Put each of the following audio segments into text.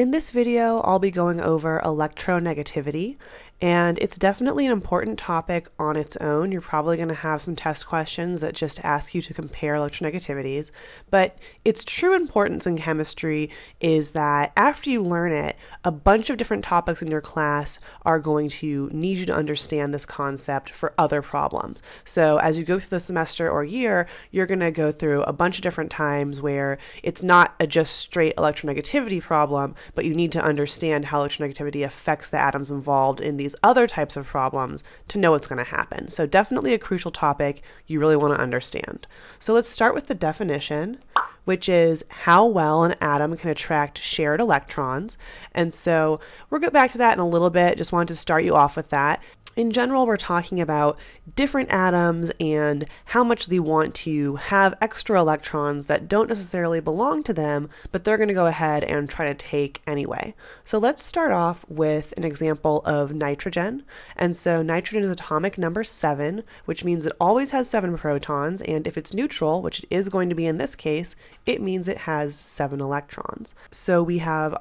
In this video, I'll be going over electronegativity, and it's definitely an important topic on its own. You're probably going to have some test questions that just ask you to compare electronegativities, but its true importance in chemistry is that after you learn it, a bunch of different topics in your class are going to need you to understand this concept for other problems. So as you go through the semester or year, you're going to go through a bunch of different times where it's not a just straight electronegativity problem, but you need to understand how electronegativity affects the atoms involved in these these other types of problems to know what's going to happen. So, definitely a crucial topic you really want to understand. So, let's start with the definition, which is how well an atom can attract shared electrons. And so, we'll get back to that in a little bit. Just wanted to start you off with that in general, we're talking about different atoms and how much they want to have extra electrons that don't necessarily belong to them, but they're going to go ahead and try to take anyway. So let's start off with an example of nitrogen. And so nitrogen is atomic number seven, which means it always has seven protons. And if it's neutral, which it is going to be in this case, it means it has seven electrons. So we have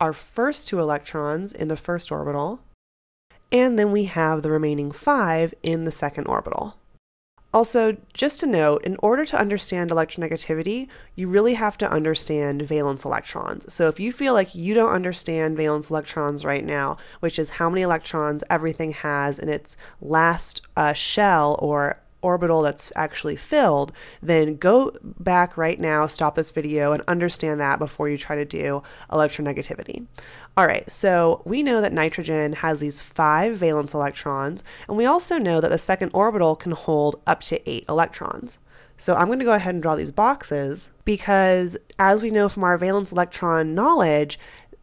our first two electrons in the first orbital and then we have the remaining five in the second orbital. Also, just to note, in order to understand electronegativity, you really have to understand valence electrons. So if you feel like you don't understand valence electrons right now, which is how many electrons everything has in its last uh, shell or orbital that's actually filled, then go back right now, stop this video, and understand that before you try to do electronegativity. All right, so we know that nitrogen has these five valence electrons, and we also know that the second orbital can hold up to eight electrons. So I'm going to go ahead and draw these boxes because, as we know from our valence electron knowledge,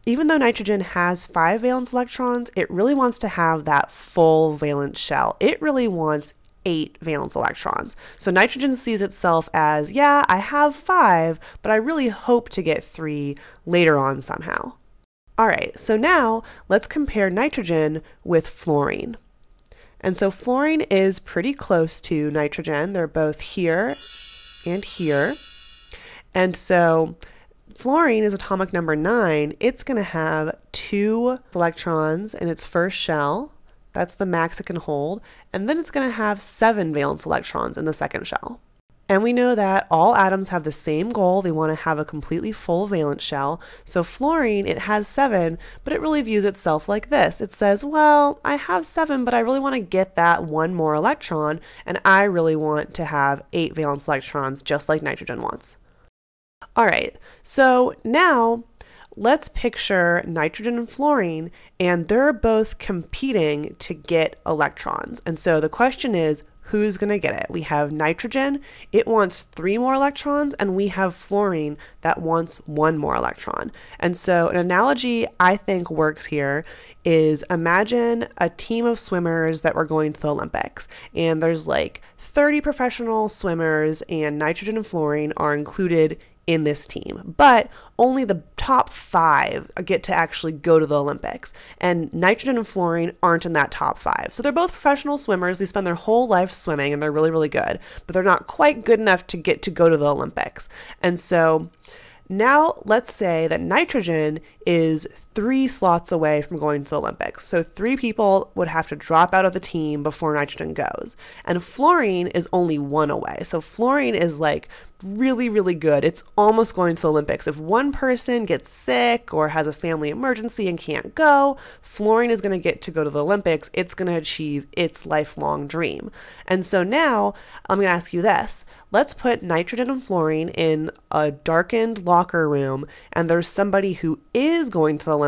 even though nitrogen has five valence electrons, it really wants to have that full valence shell. It really wants eight valence electrons. So nitrogen sees itself as, yeah, I have five, but I really hope to get three later on somehow. All right, so now let's compare nitrogen with fluorine. And so fluorine is pretty close to nitrogen. They're both here and here. And so fluorine is atomic number nine. It's going to have two electrons in its first shell that's the max it can hold. And then it's going to have seven valence electrons in the second shell. And we know that all atoms have the same goal. They want to have a completely full valence shell. So fluorine, it has seven, but it really views itself like this. It says, well, I have seven, but I really want to get that one more electron, and I really want to have eight valence electrons, just like nitrogen wants. All right, so now let's picture nitrogen and fluorine, and they're both competing to get electrons. And so the question is, who's going to get it? We have nitrogen, it wants three more electrons, and we have fluorine that wants one more electron. And so, an analogy I think works here is imagine a team of swimmers that were going to the Olympics, and there's like 30 professional swimmers, and nitrogen and fluorine are included in this team, but only the top five get to actually go to the Olympics. And nitrogen and fluorine aren't in that top five. So they're both professional swimmers. They spend their whole life swimming and they're really, really good, but they're not quite good enough to get to go to the Olympics. And so now, let's say that nitrogen is three slots away from going to the Olympics. So, three people would have to drop out of the team before nitrogen goes. And fluorine is only one away. So, fluorine is like really, really good. It's almost going to the Olympics. If one person gets sick or has a family emergency and can't go, fluorine is going to get to go to the Olympics. It's going to achieve its lifelong dream. And so now I'm going to ask you this let's put nitrogen and fluorine in a darkened locker room, and there's somebody who is going to the Olympics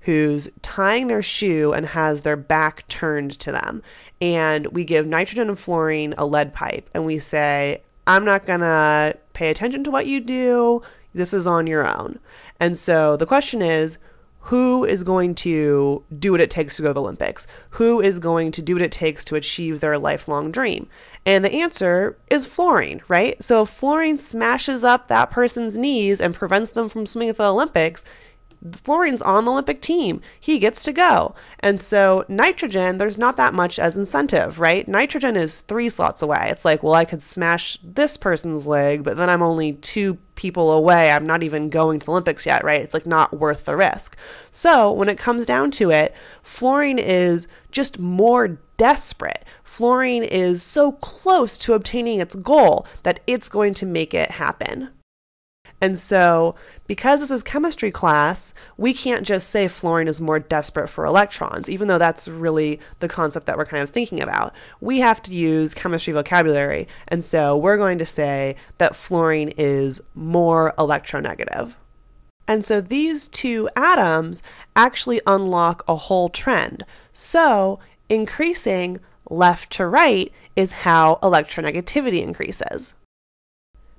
who's tying their shoe and has their back turned to them. And we give nitrogen and fluorine a lead pipe, and we say, I'm not going to pay attention to what you do. This is on your own. And so the question is who is going to do what it takes to go to the Olympics? Who is going to do what it takes to achieve their lifelong dream? And the answer is fluorine, right? So if fluorine smashes up that person's knees and prevents them from swimming at the Olympics, fluorine's on the Olympic team. He gets to go. And so nitrogen, there's not that much as incentive, right? Nitrogen is three slots away. It's like, well, I could smash this person's leg, but then I'm only two people away. I'm not even going to the Olympics yet, right? It's like not worth the risk. So when it comes down to it, fluorine is just more desperate. Fluorine is so close to obtaining its goal that it's going to make it happen. And so, because this is chemistry class, we can't just say fluorine is more desperate for electrons, even though that's really the concept that we're kind of thinking about. We have to use chemistry vocabulary. And so, we're going to say that fluorine is more electronegative. And so, these two atoms actually unlock a whole trend. So, increasing left to right is how electronegativity increases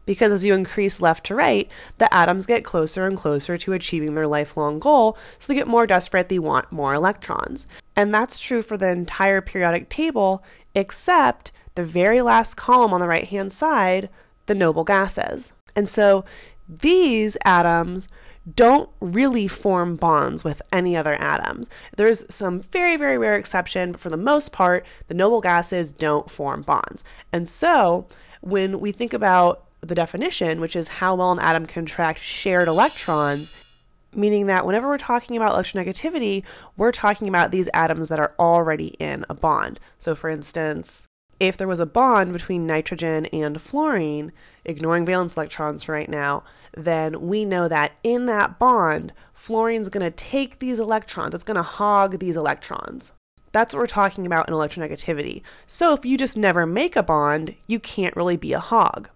because as you increase left to right, the atoms get closer and closer to achieving their lifelong goal, so they get more desperate, they want more electrons. And that's true for the entire periodic table, except the very last column on the right hand side, the noble gases. And so these atoms don't really form bonds with any other atoms. There's some very, very rare exception, but for the most part, the noble gases don't form bonds. And so when we think about the definition, which is how well an atom can attract shared electrons, meaning that whenever we're talking about electronegativity, we're talking about these atoms that are already in a bond. So, for instance, if there was a bond between nitrogen and fluorine, ignoring valence electrons for right now, then we know that in that bond, fluorine's going to take these electrons, it's going to hog these electrons. That's what we're talking about in electronegativity. So if you just never make a bond, you can't really be a hog.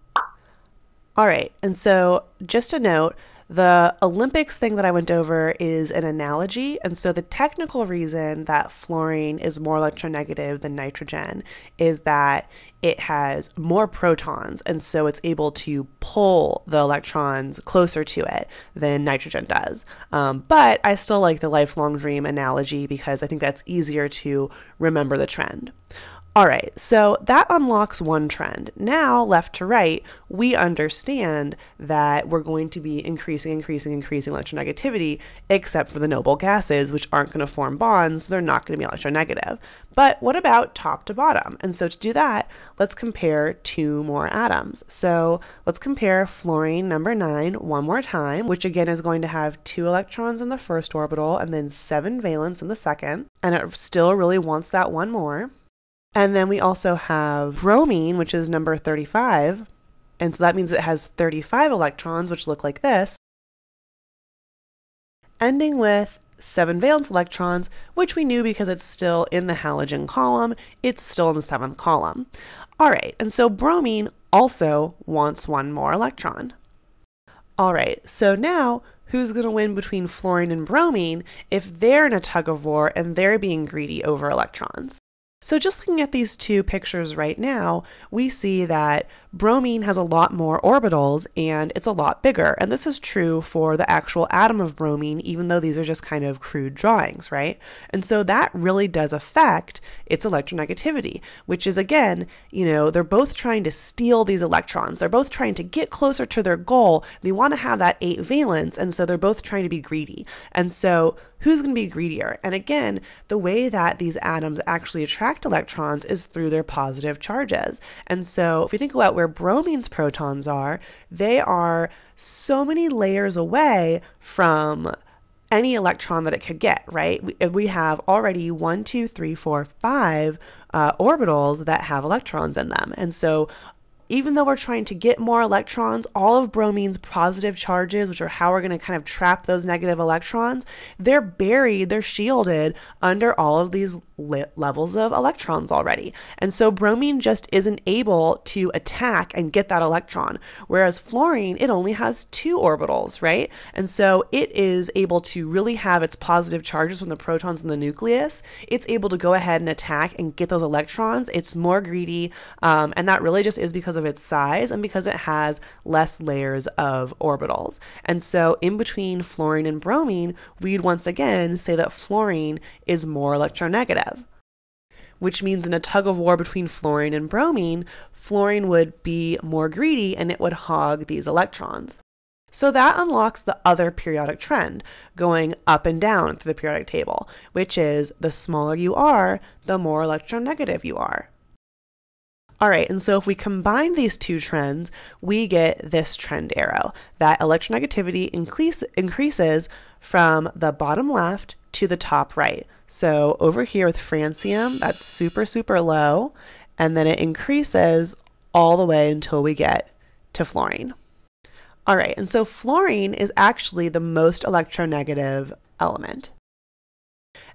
All right. And so, just a note the Olympics thing that I went over is an analogy. And so, the technical reason that fluorine is more electronegative than nitrogen is that it has more protons. And so, it's able to pull the electrons closer to it than nitrogen does. Um, but I still like the lifelong dream analogy because I think that's easier to remember the trend. All right, so that unlocks one trend. Now, left to right, we understand that we're going to be increasing, increasing, increasing electronegativity, except for the noble gases, which aren't going to form bonds. They're not going to be electronegative. But what about top to bottom? And so to do that, let's compare two more atoms. So let's compare fluorine number nine one more time, which again is going to have two electrons in the first orbital and then seven valence in the second. And it still really wants that one more. And then we also have bromine, which is number 35. And so that means it has 35 electrons, which look like this, ending with seven valence electrons, which we knew because it's still in the halogen column, it's still in the seventh column. All right, and so bromine also wants one more electron. All right, so now who's going to win between fluorine and bromine if they're in a tug of war and they're being greedy over electrons? So, just looking at these two pictures right now, we see that bromine has a lot more orbitals and it's a lot bigger. And this is true for the actual atom of bromine, even though these are just kind of crude drawings, right? And so that really does affect its electronegativity, which is again, you know, they're both trying to steal these electrons. They're both trying to get closer to their goal. They want to have that eight valence, and so they're both trying to be greedy. And so who's going to be greedier? And again, the way that these atoms actually attract electrons is through their positive charges. And so if you think about where bromine's protons are, they are so many layers away from any electron that it could get, right? We, we have already one, two, three, four, five uh, orbitals that have electrons in them. And so even though we're trying to get more electrons, all of bromine's positive charges, which are how we're going to kind of trap those negative electrons, they're buried, they're shielded under all of these levels of electrons already. And so bromine just isn't able to attack and get that electron, whereas fluorine, it only has two orbitals, right? And so it is able to really have its positive charges from the protons in the nucleus. It's able to go ahead and attack and get those electrons. It's more greedy, um, and that really just is because of its size and because it has less layers of orbitals. And so in between fluorine and bromine, we'd once again say that fluorine is more electronegative which means in a tug of war between fluorine and bromine, fluorine would be more greedy and it would hog these electrons. So that unlocks the other periodic trend going up and down through the periodic table, which is the smaller you are, the more electronegative you are. All right, and so if we combine these two trends, we get this trend arrow that electronegativity increase, increases from the bottom left to the top right. So over here with francium, that's super, super low, and then it increases all the way until we get to fluorine. All right, and so fluorine is actually the most electronegative element.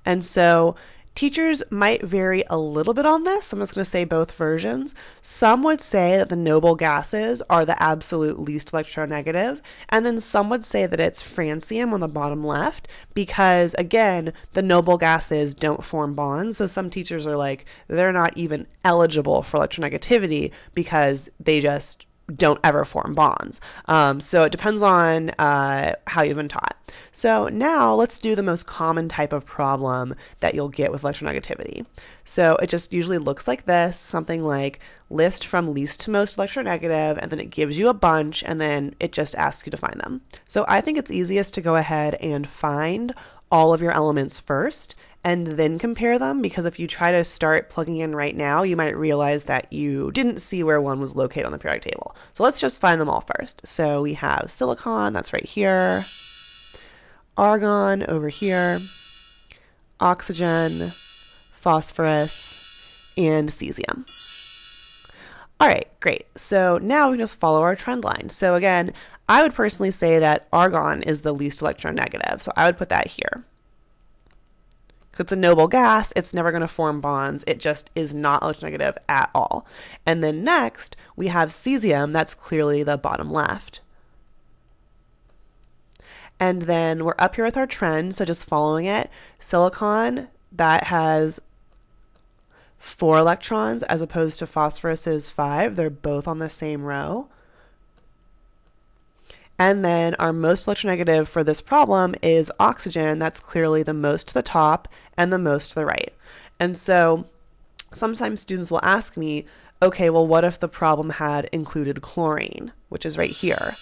And so Teachers might vary a little bit on this. I'm just going to say both versions. Some would say that the noble gases are the absolute least electronegative, and then some would say that it's francium on the bottom left because, again, the noble gases don't form bonds. So some teachers are like, they're not even eligible for electronegativity because they just don't ever form bonds. Um, so it depends on uh, how you've been taught. So now let's do the most common type of problem that you'll get with electronegativity. So it just usually looks like this, something like list from least to most electronegative, and then it gives you a bunch, and then it just asks you to find them. So I think it's easiest to go ahead and find all of your elements first and then compare them because if you try to start plugging in right now, you might realize that you didn't see where one was located on the periodic table. So let's just find them all first. So we have silicon, that's right here, argon over here, oxygen, phosphorus, and cesium. All right, great. So now we can just follow our trend line. So again, I would personally say that argon is the least electronegative. So I would put that here it's a noble gas, it's never going to form bonds. It just is not electronegative at all. And then next, we have cesium, that's clearly the bottom left. And then we're up here with our trend, so just following it. Silicon, that has four electrons as opposed to phosphorus's five. They're both on the same row. And then our most electronegative for this problem is oxygen. That's clearly the most to the top and the most to the right. And so sometimes students will ask me, okay, well, what if the problem had included chlorine, which is right here?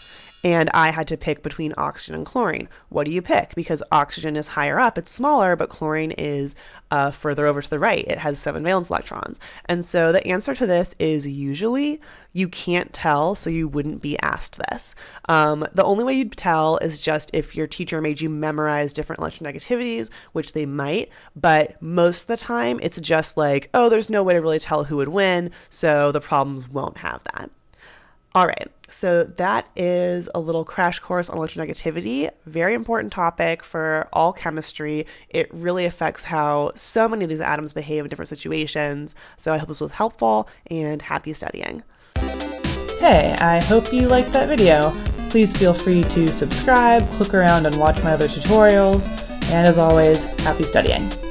And I had to pick between oxygen and chlorine. What do you pick? Because oxygen is higher up, it's smaller, but chlorine is uh, further over to the right. It has seven valence electrons. And so the answer to this is usually you can't tell, so you wouldn't be asked this. Um, the only way you'd tell is just if your teacher made you memorize different electronegativities, which they might, but most of the time it's just like, oh, there's no way to really tell who would win, so the problems won't have that. All right, so that is a little crash course on electronegativity. Very important topic for all chemistry. It really affects how so many of these atoms behave in different situations. So I hope this was helpful and happy studying. Hey, I hope you liked that video. Please feel free to subscribe, click around and watch my other tutorials, and as always, happy studying.